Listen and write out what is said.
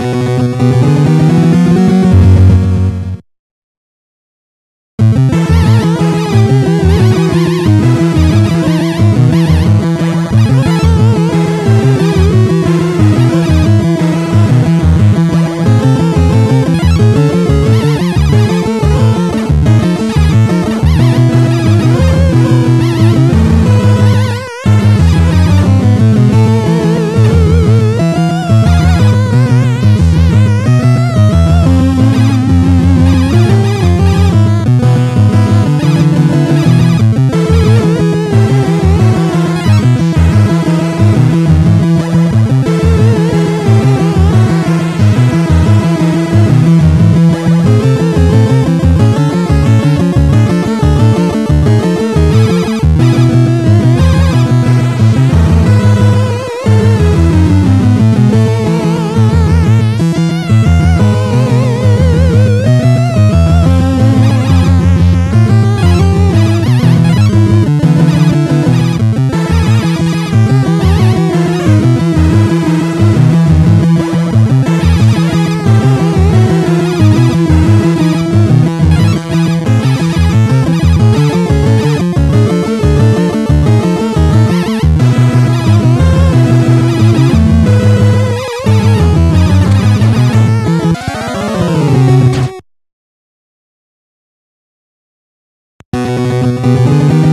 うん。Música